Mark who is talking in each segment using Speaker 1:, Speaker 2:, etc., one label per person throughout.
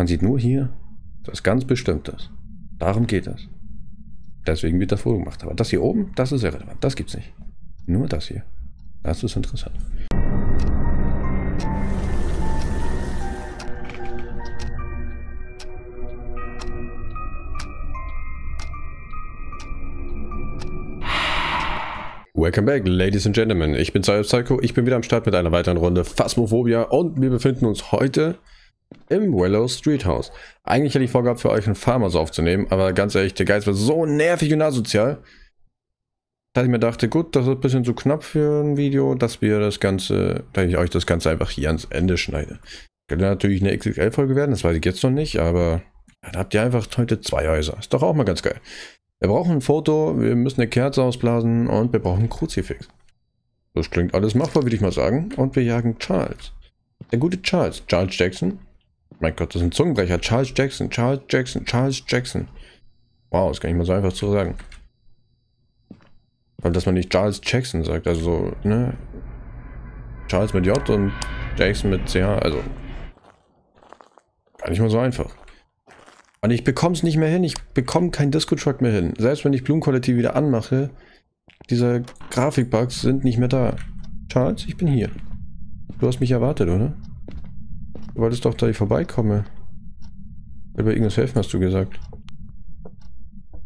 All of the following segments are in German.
Speaker 1: Man sieht nur hier was ganz Bestimmtes. Darum geht es. Deswegen wird das Foto gemacht. Aber das hier oben, das ist irrelevant. Das gibt's nicht. Nur das hier. Das ist interessant. Welcome back, Ladies and Gentlemen. Ich bin Psycho. Ich bin wieder am Start mit einer weiteren Runde Phasmophobia und wir befinden uns heute im Willow Street House. Eigentlich hätte ich vorgehabt, für euch einen Farmers aufzunehmen, aber ganz ehrlich, der Geist war so nervig und asozial, dass ich mir dachte, gut, das ist ein bisschen zu knapp für ein Video, dass wir das Ganze, dass ich euch das Ganze einfach hier ans Ende schneide. Könnte natürlich eine XXL-Folge werden, das weiß ich jetzt noch nicht, aber dann habt ihr einfach heute zwei Häuser. Ist doch auch mal ganz geil. Wir brauchen ein Foto, wir müssen eine Kerze ausblasen und wir brauchen ein Kruzifix. Das klingt alles machbar, würde ich mal sagen. Und wir jagen Charles. Der gute Charles. Charles Jackson. Mein Gott, das ist ein Zungenbrecher. Charles Jackson, Charles Jackson, Charles Jackson. Wow, das kann ich mal so einfach zu sagen. Weil dass man nicht Charles Jackson sagt, also so, ne? Charles mit J und Jackson mit CH, also. Gar nicht mal so einfach. Und ich bekomme es nicht mehr hin. Ich bekomme kein Disco-Truck mehr hin. Selbst wenn ich Blumenquality wieder anmache, diese Grafikbugs sind nicht mehr da. Charles, ich bin hier. Du hast mich erwartet, oder? Wolltest doch, dass ich vorbeikomme. Bei irgendwas helfen, hast du gesagt.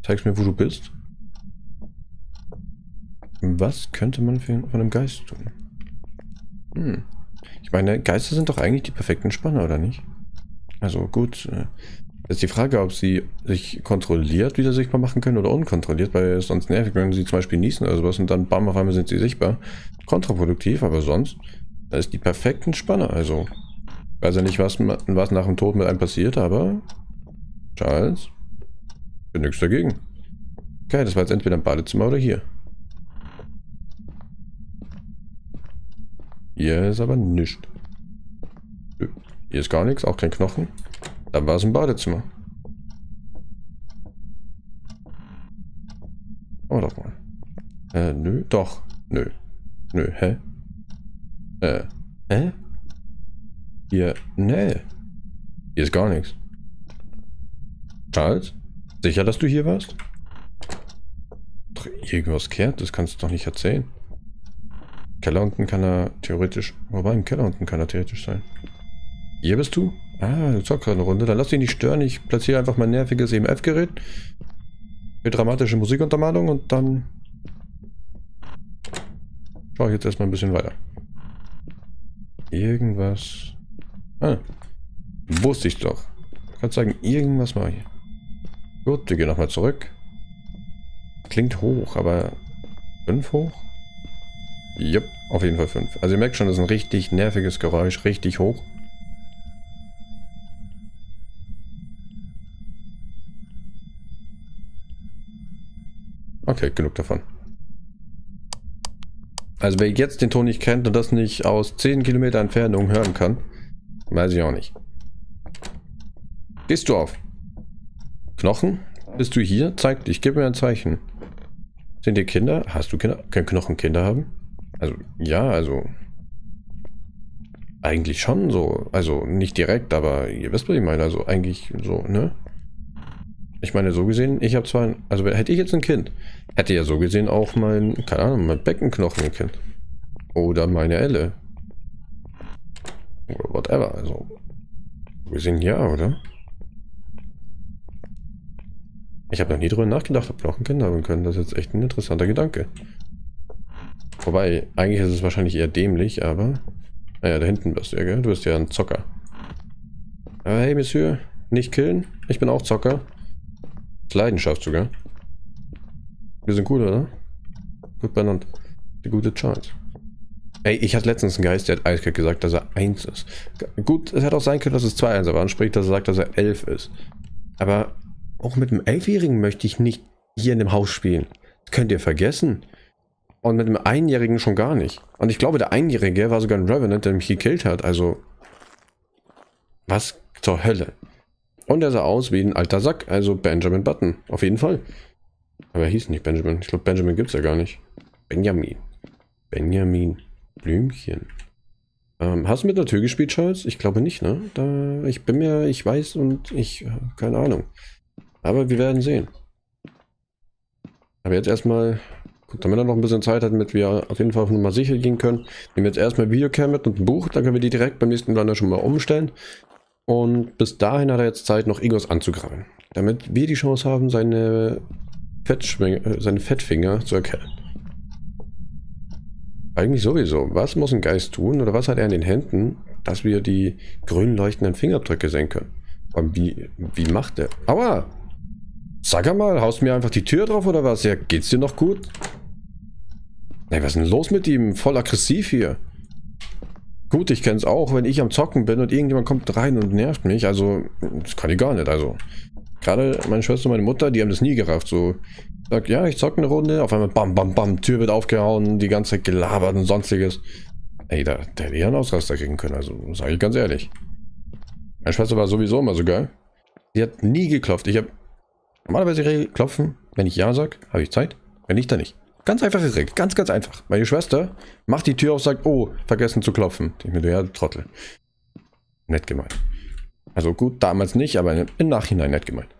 Speaker 1: Zeigst mir, wo du bist. Was könnte man von einem Geist tun? Hm. Ich meine, Geister sind doch eigentlich die perfekten Spanner, oder nicht? Also gut, äh, ist die Frage, ob sie sich kontrolliert wieder sichtbar machen können oder unkontrolliert, weil es sonst nervig, wenn sie zum Beispiel niesen oder sowas und dann bam, auf einmal sind sie sichtbar. Kontraproduktiv, aber sonst, da ist die perfekten Spanner. Also, weiß ja nicht, was, was nach dem Tod mit einem passiert, aber Charles, bin nichts dagegen. Okay, das war jetzt entweder im Badezimmer oder hier. Hier ist aber nichts. Hier ist gar nichts, auch kein Knochen. Dann war es im Badezimmer. Oh, doch mal. Äh, nö, doch. Nö. Nö, hä? Äh, hä? Hier, nee. Hier ist gar nichts. Charles? Sicher, dass du hier warst? Irgendwas kehrt, das kannst du doch nicht erzählen. Keller unten kann er theoretisch, wobei im Keller unten kann er theoretisch sein. Hier bist du? Ah, du zockst gerade eine Runde. Dann lass dich nicht stören. Ich platziere einfach mein nerviges EMF-Gerät. Mit dramatische Musikuntermalung und dann schaue ich jetzt erstmal ein bisschen weiter. Irgendwas. Ah, wusste ich doch. Ich kann sagen, irgendwas mal hier. Gut, wir gehen nochmal zurück. Klingt hoch, aber 5 hoch? Jupp, auf jeden Fall 5. Also ihr merkt schon, das ist ein richtig nerviges Geräusch, richtig hoch. Okay, genug davon. Also wer jetzt den Ton nicht kennt und das nicht aus 10 Kilometer Entfernung hören kann, weiß ich auch nicht. Gehst du auf? Knochen? Bist du hier? Zeig dich, gib mir ein Zeichen. Sind dir Kinder? Hast du Kinder? Können Knochen Kinder haben? Also, ja, also... Eigentlich schon so. Also, nicht direkt, aber ihr wisst, was ich meine. Also, eigentlich so, ne? Ich meine, so gesehen, ich habe zwar, also hätte ich jetzt ein Kind, hätte ja so gesehen auch mein, keine Ahnung, mein Beckenknochen ein Kind. Oder meine Elle. Oder whatever, also. So gesehen ja, oder? Ich habe noch nie drüber nachgedacht, ob Knochenkinder haben können. Das ist jetzt echt ein interessanter Gedanke. Wobei, eigentlich ist es wahrscheinlich eher dämlich, aber... Naja, da hinten bist du ja, gell? Du bist ja ein Zocker. Aber hey, Monsieur, nicht killen. Ich bin auch Zocker. Leidenschaft sogar. Wir sind gut, oder? Gut benannt. Die gute Charles. Ey, ich hatte letztens einen Geist, der hat eiskalt gesagt, dass er 1 ist. Gut, es hätte auch sein können, dass es 2 1 aber anspricht, dass er sagt, dass er 11 ist. Aber auch mit einem 11-Jährigen möchte ich nicht hier in dem Haus spielen. Das könnt ihr vergessen. Und mit einem Einjährigen schon gar nicht. Und ich glaube, der Einjährige war sogar ein Revenant, der mich gekillt hat. Also, was zur Hölle? Und er sah aus wie ein alter Sack, also Benjamin Button, auf jeden Fall. Aber er hieß nicht Benjamin. Ich glaube, Benjamin gibt es ja gar nicht. Benjamin. Benjamin. Blümchen. Ähm, hast du mit einer Tür gespielt, Charles? Ich glaube nicht, ne? Da, ich bin mir, ich weiß und ich, keine Ahnung. Aber wir werden sehen. Aber jetzt erstmal, damit er noch ein bisschen Zeit hat, damit wir auf jeden Fall auf Nummer sicher gehen können, nehmen wir jetzt erstmal Videocam mit und ein Buch, dann können wir die direkt beim nächsten Lander schon mal umstellen. Und bis dahin hat er jetzt Zeit, noch Igos anzugraben. Damit wir die Chance haben, seine, Fettschwing seine Fettfinger zu erkennen. Eigentlich sowieso. Was muss ein Geist tun oder was hat er in den Händen, dass wir die grün leuchtenden Fingerabdrücke sehen können? Und wie, wie macht er? Aua! Sag mal, haust mir einfach die Tür drauf oder was? Ja, geht's dir noch gut? Ey, was ist denn los mit ihm? Voll aggressiv hier. Gut, ich kenn's auch, wenn ich am Zocken bin und irgendjemand kommt rein und nervt mich. Also, das kann ich gar nicht. Also, gerade meine Schwester und meine Mutter, die haben das nie gerafft. So, Sag, ja, ich zocke eine Runde, auf einmal bam, bam, bam, Tür wird aufgehauen, die ganze Zeit gelabert und sonstiges. Ey, da, der hätte ja einen Ausraster kriegen können, also sage ich ganz ehrlich. Meine Schwester war sowieso immer so geil. Sie hat nie geklopft. Ich habe normalerweise klopfen, wenn ich Ja sage, habe ich Zeit, wenn nicht, dann nicht. Ganz einfache Regel, ganz, ganz einfach. Meine Schwester macht die Tür auf, sagt, oh, vergessen zu klopfen. Ich mir, ja, Trottel. Nett gemeint. Also gut, damals nicht, aber im Nachhinein nett gemeint.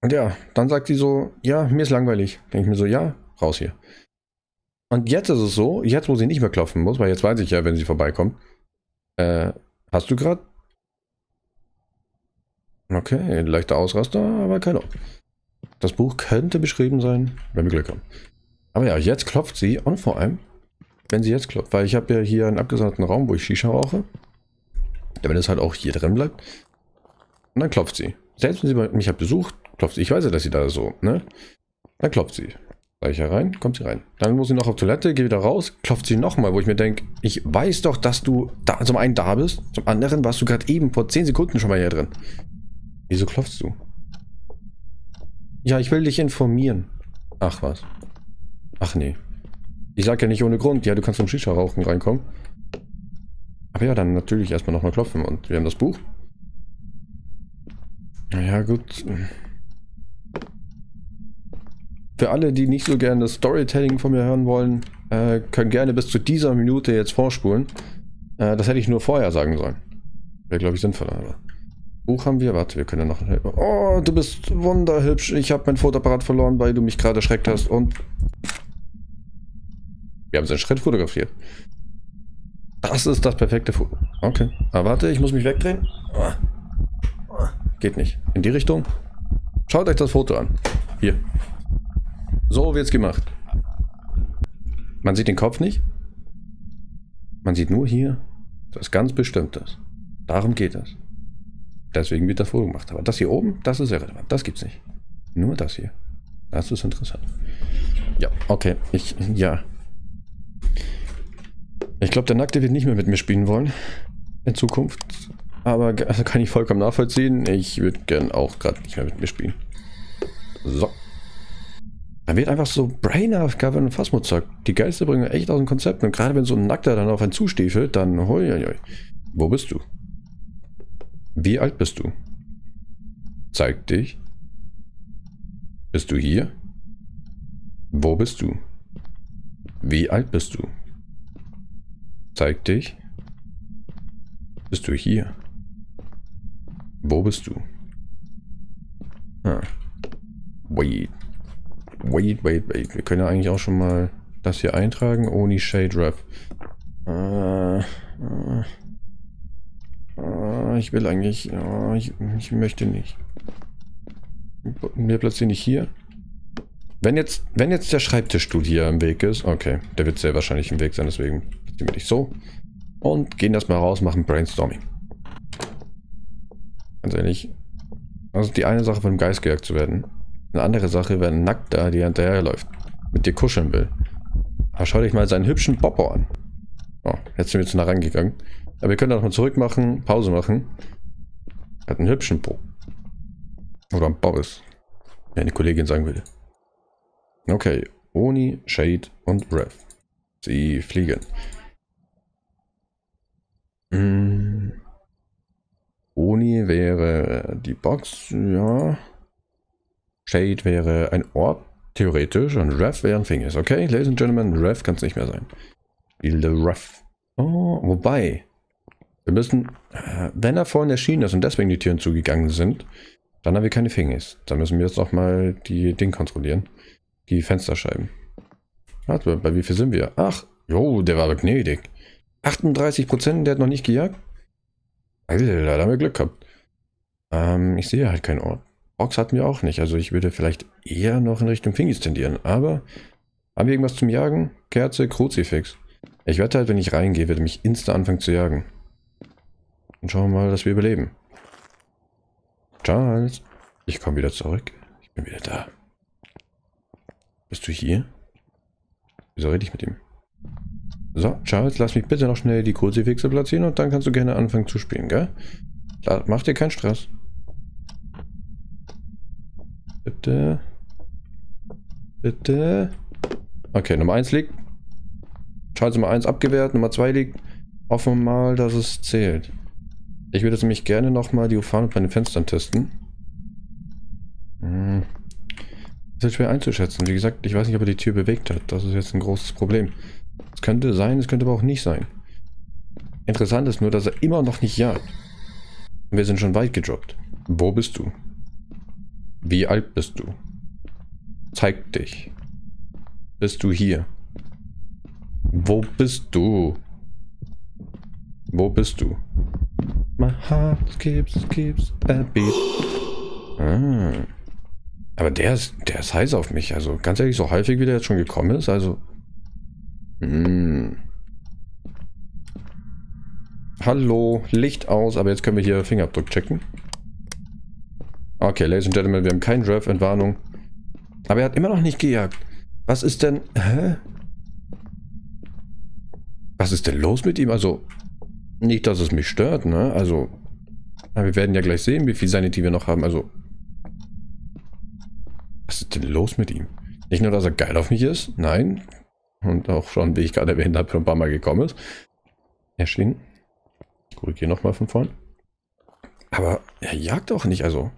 Speaker 1: Und ja, dann sagt sie so, ja, mir ist langweilig. Denke ich mir so, ja, raus hier. Und jetzt ist es so, jetzt wo sie nicht mehr klopfen muss, weil jetzt weiß ich ja, wenn sie vorbeikommt. Äh, hast du gerade? Okay, leichter Ausraster, aber keiner. Das Buch könnte beschrieben sein, wenn wir Glück haben. Aber ja, jetzt klopft sie und vor allem, wenn sie jetzt klopft, weil ich habe ja hier einen abgesonderten Raum, wo ich Shisha rauche. Damit es halt auch hier drin bleibt. Und dann klopft sie. Selbst wenn sie mich hat besucht, klopft sie. Ich weiß ja, dass sie da so, ne? Dann klopft sie. Sag ich herein, kommt sie rein. Dann muss sie noch auf Toilette, geht wieder raus, klopft sie nochmal, wo ich mir denke, ich weiß doch, dass du da, zum einen da bist, zum anderen warst du gerade eben vor 10 Sekunden schon mal hier drin. Wieso klopfst du? Ja, ich will dich informieren. Ach was. Ach nee. Ich sag ja nicht ohne Grund, ja, du kannst zum Shisha-Rauchen reinkommen. Aber ja, dann natürlich erstmal nochmal klopfen und wir haben das Buch. Naja, gut. Für alle, die nicht so gerne das Storytelling von mir hören wollen, äh, können gerne bis zu dieser Minute jetzt vorspulen. Äh, das hätte ich nur vorher sagen sollen. Wäre, glaube ich, sinnvoller. Aber Buch haben wir. Warte, wir können noch... Oh, du bist wunderhübsch. Ich habe mein Fotoapparat verloren, weil du mich gerade erschreckt hast. Und... Wir haben seinen Schritt fotografiert. Das ist das perfekte Foto. Okay. Aber warte, ich muss mich wegdrehen. Geht nicht. In die Richtung. Schaut euch das Foto an. Hier. So wird's gemacht. Man sieht den Kopf nicht. Man sieht nur hier das ganz Bestimmtes. Darum geht es. Deswegen wird das Foto gemacht. Aber das hier oben, das ist irrelevant. Das gibt's nicht. Nur das hier. Das ist interessant. Ja, okay. Ich, ja. Ich glaube, der Nackte wird nicht mehr mit mir spielen wollen. In Zukunft. Aber also kann ich vollkommen nachvollziehen. Ich würde gern auch gerade nicht mehr mit mir spielen. So. Man wird einfach so brainhaft, wenn Phasmo sagt. Die Geister bringen echt aus dem Konzept. Und gerade wenn so ein Nackter dann auf einen zustiefelt, dann hoi, hoi, hoi. Wo bist du? Wie alt bist du? Zeig dich. Bist du hier? Wo bist du? Wie alt bist du? Zeig dich. Bist du hier? Wo bist du? Ah. Wait. Wait, wait, wait. Wir können ja eigentlich auch schon mal das hier eintragen. Oni Shade Ref. Äh, äh, äh, ich will eigentlich... ich, ich möchte nicht. Wir platzieren nicht hier. Wenn jetzt, wenn jetzt der Schreibtischstuhl hier im Weg ist, okay, der wird sehr wahrscheinlich im Weg sein, deswegen wir dich so. Und gehen erstmal raus, machen Brainstorming. Ganz ehrlich, also die eine Sache von dem Geist gejagt zu werden. Eine andere Sache, wenn ein Nackter dir hinterherläuft, mit dir kuscheln will. Aber schau dich mal seinen hübschen Boppo an. Oh, jetzt sind wir zu nah rangegangen. Aber wir können auch mal zurück machen, Pause machen. Hat einen hübschen Po. Oder ein Boris. Wie eine Kollegin sagen würde. Okay, Oni, Shade und Rev. Sie fliegen. Hm. Oni wäre die Box, ja. Shade wäre ein Ort, theoretisch, und Rev wäre ein Fingers. Okay, Ladies and Gentlemen, Rev kann es nicht mehr sein. Spiel the Rev. Oh, wobei. Wir müssen, äh, wenn er vorhin erschienen ist und deswegen die Türen zugegangen sind, dann haben wir keine Fingers. Dann müssen wir jetzt auch mal die Ding kontrollieren. Die Fensterscheiben. Warte, bei wie viel sind wir? Ach, jo, der war aber gnädig. 38%, der hat noch nicht gejagt? Alter, da haben wir Glück gehabt. Ähm, ich sehe halt keinen Ort. Box hatten wir auch nicht. Also ich würde vielleicht eher noch in Richtung Fingis tendieren. Aber haben wir irgendwas zum Jagen? Kerze, Kruzifix. Ich wette halt, wenn ich reingehe, wird mich insta anfangen zu jagen. Und schauen wir mal, dass wir überleben. Charles, ich komme wieder zurück. Ich bin wieder da. Bist du hier? Wieso rede ich mit ihm? So, Charles, lass mich bitte noch schnell die Kruzifixe platzieren und dann kannst du gerne anfangen zu spielen, gell? Mach dir keinen Stress. Bitte. Bitte. Okay, Nummer 1 liegt. Charles Nummer 1 abgewehrt, Nummer 2 liegt. Hoffen wir mal, dass es zählt. Ich würde jetzt nämlich gerne nochmal die UV bei den Fenstern testen. Hm. Das ist schwer einzuschätzen. Wie gesagt, ich weiß nicht, ob er die Tür bewegt hat. Das ist jetzt ein großes Problem. Es könnte sein, es könnte aber auch nicht sein. Interessant ist nur, dass er immer noch nicht jagt. Wir sind schon weit gedroppt. Wo bist du? Wie alt bist du? Zeig dich. Bist du hier? Wo bist du? Wo bist du? My heart skips, skips a beat. Ah. Aber der ist, der ist heiß auf mich. Also ganz ehrlich, so häufig wie der jetzt schon gekommen ist. Also. Hm. Hallo, Licht aus. Aber jetzt können wir hier Fingerabdruck checken. Okay, Ladies and Gentlemen, wir haben keinen Rev, Entwarnung. Aber er hat immer noch nicht gejagt. Was ist denn... Hä? Was ist denn los mit ihm? Also, nicht, dass es mich stört, ne? Also, wir werden ja gleich sehen, wie viel Sanity wir noch haben. Also, was ist denn los mit ihm? Nicht nur, dass er geil auf mich ist, nein. Und auch schon, wie ich gerade erwähnt habe, schon ein paar Mal gekommen ist. Erschienen. Ich korrigiere nochmal von vorn. Aber er jagt auch nicht, also.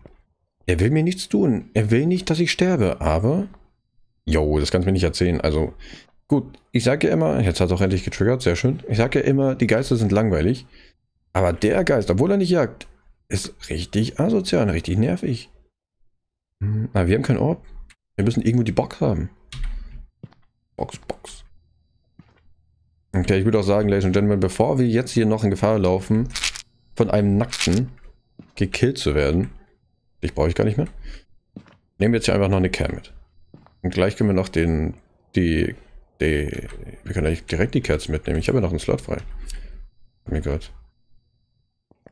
Speaker 1: Er will mir nichts tun. Er will nicht, dass ich sterbe, aber... Jo, das kannst du mir nicht erzählen. Also, Gut, ich sage ja immer, jetzt hat es auch endlich getriggert, sehr schön. Ich sage ja immer, die Geister sind langweilig. Aber der Geist, obwohl er nicht jagt, ist richtig asozial, richtig nervig. Hm, aber wir haben keinen Ort. Wir müssen irgendwo die Box haben. Box, Box. Okay, ich würde auch sagen, Ladies and Gentlemen, bevor wir jetzt hier noch in Gefahr laufen, von einem Nackten gekillt zu werden, ich brauche ich gar nicht mehr, nehmen wir jetzt hier einfach noch eine Cam mit. Und gleich können wir noch den, die die, wir können eigentlich direkt die Kerzen mitnehmen. Ich habe ja noch einen Slot frei. Oh mein Gott.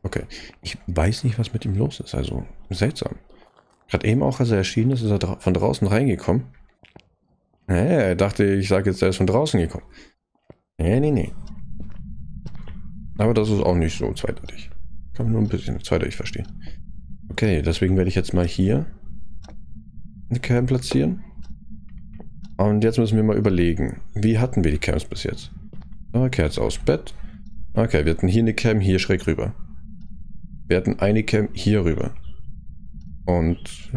Speaker 1: Okay. Ich weiß nicht, was mit ihm los ist. Also, seltsam. Gerade eben auch, als er erschienen ist, ist er von draußen reingekommen. Er dachte, ich sage jetzt, er ist von draußen gekommen. Nee, nee, nee. Aber das ist auch nicht so zweideutig. Kann man nur ein bisschen zweideutig verstehen. Okay, deswegen werde ich jetzt mal hier eine Cam platzieren. Und jetzt müssen wir mal überlegen, wie hatten wir die Cams bis jetzt? Okay, jetzt aus Bett. Okay, wir hatten hier eine Cam hier schräg rüber. Wir hatten eine Cam hier rüber. Und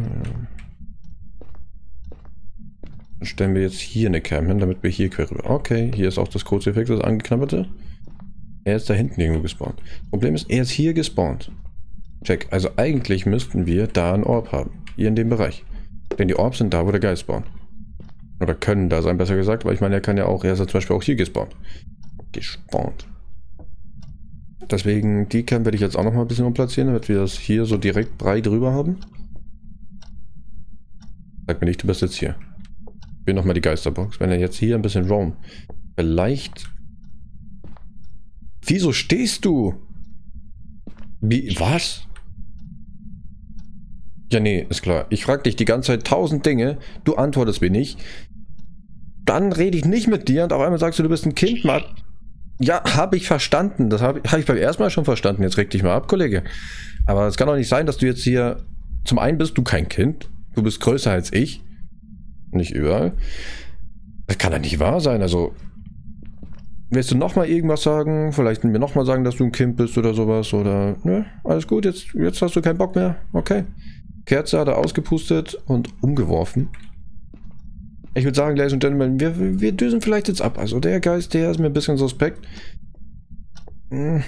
Speaker 1: äh, stellen wir jetzt hier eine Cam hin, damit wir hier quer rüber. Okay, hier ist auch das Kurzeffekt, das angeknabberte. Er ist da hinten irgendwo gespawnt. Problem ist, er ist hier gespawnt. Check. Also eigentlich müssten wir da einen Orb haben. Hier in dem Bereich. Denn die Orbs sind da, wo der Geist spawnt. Oder können da sein, besser gesagt. Weil ich meine, er kann ja auch, er ist ja zum Beispiel auch hier gespawnt. Gespawnt. Deswegen, die Cam werde ich jetzt auch noch mal ein bisschen umplatzieren, damit wir das hier so direkt breit drüber haben. Sag mir nicht, du bist jetzt hier. Will nochmal die Geisterbox. Wenn er jetzt hier ein bisschen roam. Vielleicht... Wieso stehst du? Wie, was? Ja, nee, ist klar. Ich frage dich die ganze Zeit tausend Dinge, du antwortest mir nicht dann rede ich nicht mit dir und auf einmal sagst du, du bist ein Kind, Mann. Ja, habe ich verstanden. Das habe hab ich beim ersten Mal schon verstanden. Jetzt reg dich mal ab, Kollege. Aber es kann doch nicht sein, dass du jetzt hier... Zum einen bist du kein Kind. Du bist größer als ich. Nicht überall. Das kann ja nicht wahr sein. Also, willst du nochmal irgendwas sagen? Vielleicht mir nochmal sagen, dass du ein Kind bist oder sowas? Oder, ne, alles gut, jetzt, jetzt hast du keinen Bock mehr. Okay. Kerze hat er ausgepustet und umgeworfen. Ich würde sagen, Ladies and Gentlemen, wir, wir düsen vielleicht jetzt ab. Also der Geist, der ist mir ein bisschen suspekt. Hm.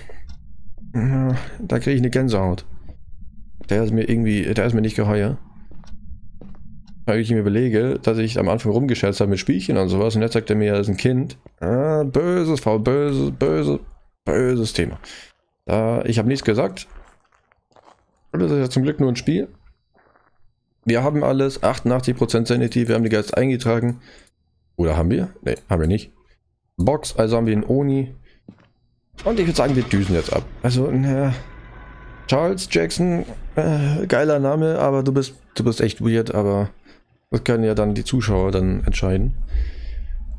Speaker 1: Da kriege ich eine Gänsehaut. Der ist mir irgendwie, der ist mir nicht geheuer. Weil ich mir überlege, dass ich am Anfang rumgeschätzt habe mit Spielchen und sowas und jetzt sagt er mir, er ist ein Kind. Ah, böses, faul, böses, böses, böses Thema. Da, ich habe nichts gesagt. Das ist ja zum Glück nur ein Spiel. Wir haben alles, 88% Sanity, wir haben die Geist eingetragen. Oder haben wir? Ne, haben wir nicht. Box, also haben wir einen Oni. Und ich würde sagen, wir düsen jetzt ab. Also, na, Charles Jackson, äh, geiler Name, aber du bist, du bist echt weird, aber das können ja dann die Zuschauer dann entscheiden.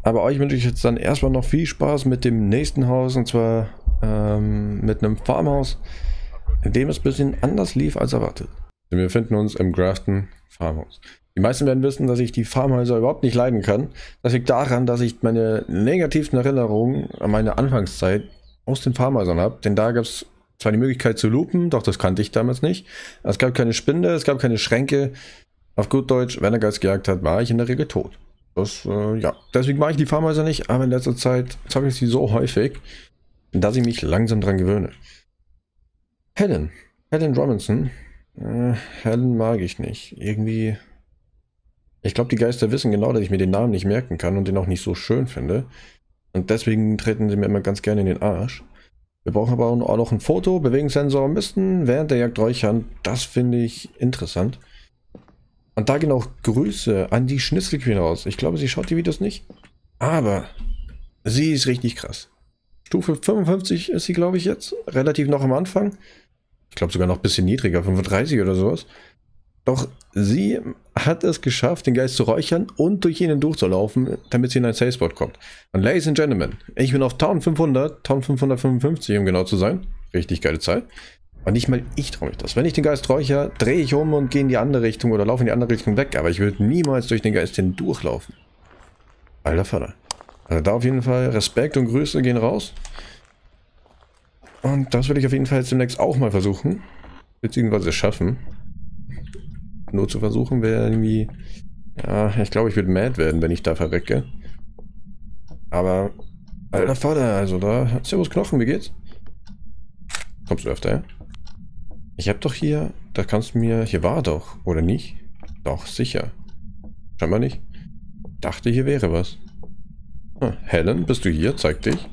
Speaker 1: Aber euch wünsche ich jetzt dann erstmal noch viel Spaß mit dem nächsten Haus und zwar ähm, mit einem Farmhaus, in dem es ein bisschen anders lief als erwartet. Wir befinden uns im Grafton Farmhaus. Die meisten werden wissen, dass ich die Farmhäuser überhaupt nicht leiden kann. Das liegt daran, dass ich meine negativsten Erinnerungen an meine Anfangszeit aus den Farmhäusern habe. Denn da gab es zwar die Möglichkeit zu lupen, doch das kannte ich damals nicht. Es gab keine Spinde, es gab keine Schränke. Auf gut Deutsch, wenn er Geist gejagt hat, war ich in der Regel tot. Das, äh, ja, deswegen mache ich die Farmhäuser nicht, aber in letzter Zeit zocke ich sie so häufig, dass ich mich langsam dran gewöhne. Helen. Helen Robinson. Äh, Helen mag ich nicht. Irgendwie. Ich glaube, die Geister wissen genau, dass ich mir den Namen nicht merken kann und den auch nicht so schön finde. Und deswegen treten sie mir immer ganz gerne in den Arsch. Wir brauchen aber auch noch ein Foto, Bewegungssensor müssten während der Jagd räuchern. Das finde ich interessant. Und da gehen auch Grüße an die Schnitzelqueen raus. Ich glaube, sie schaut die Videos nicht. Aber sie ist richtig krass. Stufe 55 ist sie, glaube ich, jetzt. Relativ noch am Anfang. Ich glaube sogar noch ein bisschen niedriger, 35 oder sowas. Doch sie hat es geschafft, den Geist zu räuchern und durch ihn durchzulaufen, damit sie in ein Safe Spot kommt. Und Ladies and Gentlemen, ich bin auf 1500, 1555 um genau zu sein. Richtig geile Zeit. Und nicht mal ich traue mich das. Wenn ich den Geist räuchere, drehe ich um und gehe in die andere Richtung oder laufe in die andere Richtung weg. Aber ich würde niemals durch den Geist hindurchlaufen. Alter Vater. Also da auf jeden Fall Respekt und Grüße gehen raus. Und das würde ich auf jeden Fall jetzt demnächst auch mal versuchen. Beziehungsweise schaffen. Nur zu versuchen wäre irgendwie... Ja, ich glaube, ich würde mad werden, wenn ich da verrecke. Aber... Alter Vater, also da... Servus Knochen, wie geht's? Kommst du öfter, ja? Ich habe doch hier, da kannst du mir, hier war doch, oder nicht? Doch, sicher. Scheinbar nicht. Dachte, hier wäre was. Ah, Helen, bist du hier? Zeig dich.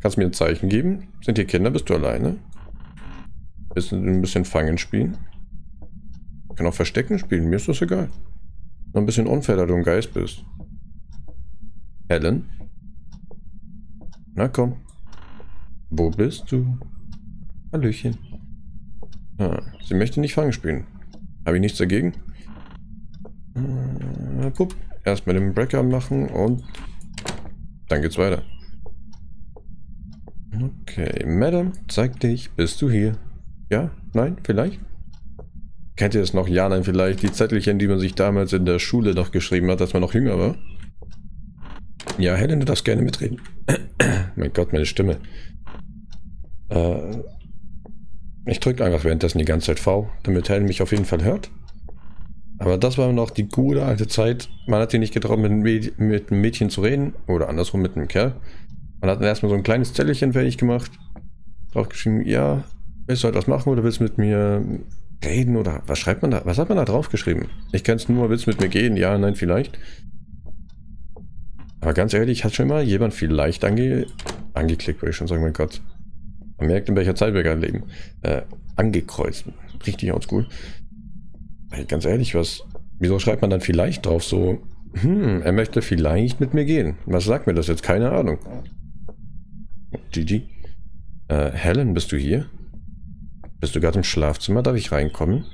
Speaker 1: Kannst du mir ein Zeichen geben? Sind hier Kinder? Bist du alleine? Willst du ein bisschen Fangen spielen? Ich kann auch Verstecken spielen, mir ist das egal. Nur ein bisschen unfair, da du ein Geist bist. Helen? Na komm. Wo bist du? Hallöchen. Ah, sie möchte nicht Fangen spielen. Habe ich nichts dagegen? Äh, pup. Erst mit dem Breaker machen und dann geht's weiter. Okay, Madam, zeig dich. Bist du hier? Ja? Nein? Vielleicht? Kennt ihr das noch? Ja, nein, vielleicht. Die Zettelchen, die man sich damals in der Schule noch geschrieben hat, als man noch jünger war. Ja, Helen, du darfst gerne mitreden. mein Gott, meine Stimme. Äh, ich drücke einfach währenddessen die ganze Zeit V, damit Helen mich auf jeden Fall hört. Aber das war noch die gute alte Zeit. Man hat sich nicht getraut, mit, einem Mädchen zu reden. Oder andersrum mit einem Kerl. Man hat dann erstmal so ein kleines Zettelchen fertig gemacht. Draufgeschrieben, ja, willst du halt was machen oder willst du mit mir reden? Oder was schreibt man da? Was hat man da draufgeschrieben? Ich kenne es nur, willst du mit mir gehen? Ja, nein, vielleicht. Aber ganz ehrlich, hat schon mal jemand vielleicht ange angeklickt, würde ich schon sagen, mein Gott. Man merkt, in welcher Zeit wir gerade leben. Äh, angekreuzt. Richtig oldschool. Hey, ganz ehrlich, was. Wieso schreibt man dann vielleicht drauf so, hm, er möchte vielleicht mit mir gehen. Was sagt mir das jetzt? Keine Ahnung. GG. Äh, Helen, bist du hier? Bist du gerade im Schlafzimmer? Darf ich reinkommen?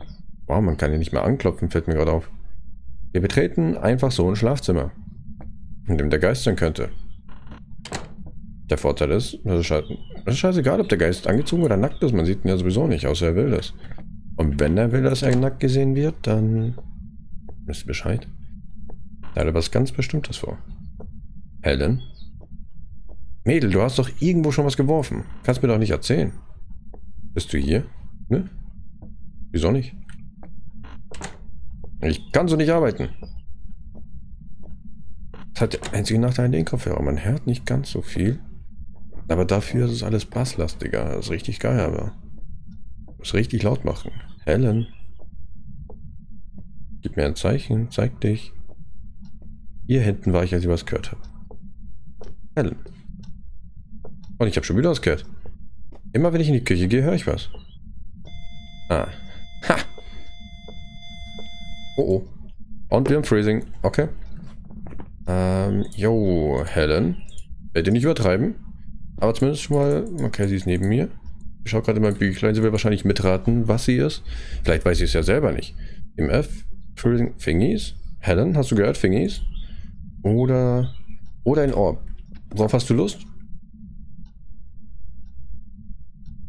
Speaker 1: Wow, man kann ja nicht mehr anklopfen, fällt mir gerade auf. Wir betreten einfach so ein Schlafzimmer, in dem der Geist sein könnte. Der Vorteil ist, das ist, ist scheißegal, ob der Geist angezogen oder nackt ist. Man sieht ihn ja sowieso nicht, außer er will das. Und wenn er will, dass er nackt gesehen wird, dann wisst ihr Bescheid. Da hat er was ganz Bestimmtes vor. Helen? Mädel, du hast doch irgendwo schon was geworfen. Kannst mir doch nicht erzählen. Bist du hier? Ne? Wieso nicht? Ich kann so nicht arbeiten. Das hat der einzige Nachteil an den Kopfhörer. Man hört nicht ganz so viel. Aber dafür ist es alles basslastiger. Das ist richtig geil, aber. Muss richtig laut machen. Helen. Gib mir ein Zeichen, zeig dich. Hier hinten war ich, als ich was gehört habe. Helen. Und ich habe schon wieder was gehört. Immer wenn ich in die Küche gehe, höre ich was. Ah. Ha! Oh oh. Und wir haben Freezing. Okay. Ähm, yo, Helen. Werde nicht übertreiben. Aber zumindest schon mal... Okay, sie ist neben mir. Ich schaue gerade in mein Büchlein. Sie will wahrscheinlich mitraten, was sie ist. Vielleicht weiß sie es ja selber nicht. Im F. Fingies. Helen, hast du gehört? Fingies. Oder... Oder ein Orb. Worauf hast du Lust?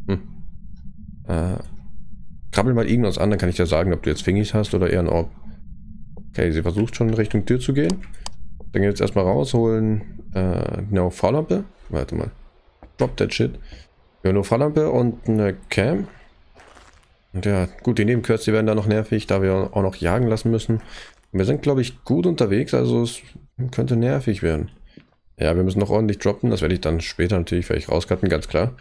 Speaker 1: Hm. Äh, krabbel mal irgendwas an, dann kann ich dir sagen, ob du jetzt Fingies hast oder eher ein Orb. Okay, sie versucht schon in Richtung Tür zu gehen. Dann jetzt erstmal rausholen. Äh, genau, Fahrlampe. Warte mal. Drop that shit. Ja, nur Fahrlampe und eine Cam. Und ja, gut, die Nebenquests, die werden da noch nervig, da wir auch noch jagen lassen müssen. Wir sind, glaube ich, gut unterwegs, also es könnte nervig werden. Ja, wir müssen noch ordentlich droppen, das werde ich dann später natürlich vielleicht rauscutten, ganz klar.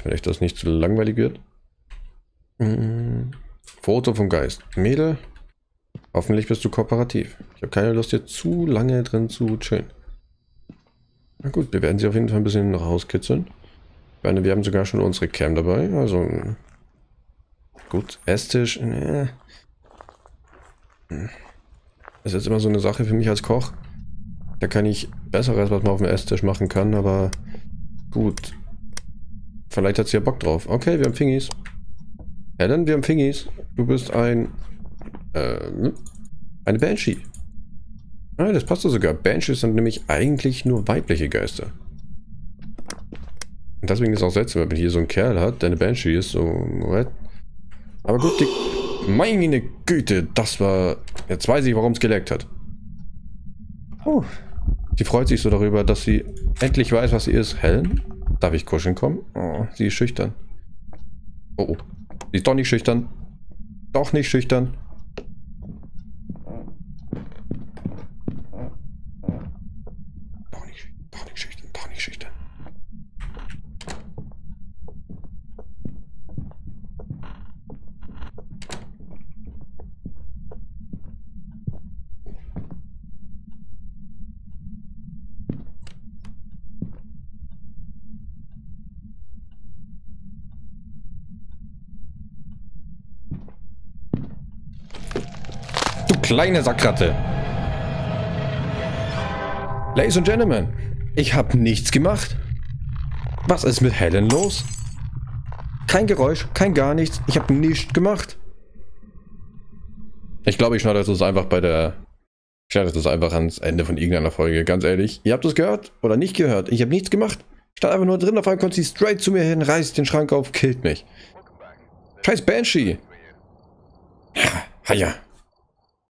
Speaker 1: Vielleicht, dass das nicht zu langweilig wird. Hm, Foto vom Geist. Mädel, hoffentlich bist du kooperativ. Ich habe keine Lust, hier zu lange drin zu chillen. Na gut, wir werden sie auf jeden Fall ein bisschen rauskitzeln. Ich meine, wir haben sogar schon unsere Cam dabei, also... Gut, Esstisch, ne. Das ist jetzt immer so eine Sache für mich als Koch. Da kann ich besseres, was man auf dem Esstisch machen kann, aber gut. Vielleicht hat sie ja Bock drauf. Okay, wir haben Fingis. Helen, wir haben Fingis. Du bist ein... Äh, eine Banshee. Ah, das passt doch sogar. Banshees sind nämlich eigentlich nur weibliche Geister. Und deswegen ist es auch seltsam, wenn hier so ein Kerl hat, der eine Banshee ist, so... What? Aber gut, die... Meine Güte, das war... Jetzt weiß ich, warum es geleckt hat. Oh. Sie freut sich so darüber, dass sie endlich weiß, was sie ist. Helen? Darf ich kuscheln kommen? Oh, sie ist schüchtern. Oh, oh. Sie ist doch nicht schüchtern. Doch nicht schüchtern. Doch nicht, doch nicht schüchtern, doch nicht schüchtern. Du kleine Sackratte. Ladies and Gentlemen, ich habe nichts gemacht. Was ist mit Helen los? Kein Geräusch, kein gar nichts. Ich habe nichts gemacht. Ich glaube, ich schneide das einfach bei der... Ich schneide das einfach ans Ende von irgendeiner Folge. Ganz ehrlich. Ihr habt das gehört oder nicht gehört? Ich habe nichts gemacht. Ich stand einfach nur drin, auf einmal kommt sie straight zu mir hin, reißt den Schrank auf, killt mich. Scheiß Banshee. Ha, ja.